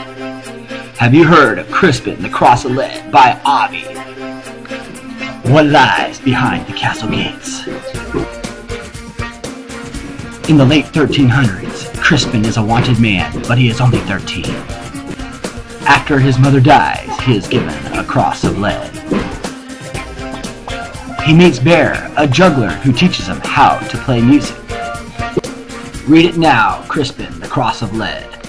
Have you heard of Crispin the Cross of Lead by Avi? What lies behind the castle gates? In the late 1300s, Crispin is a wanted man, but he is only 13. After his mother dies, he is given a cross of lead. He meets Bear, a juggler who teaches him how to play music. Read it now, Crispin, the Cross of Lead.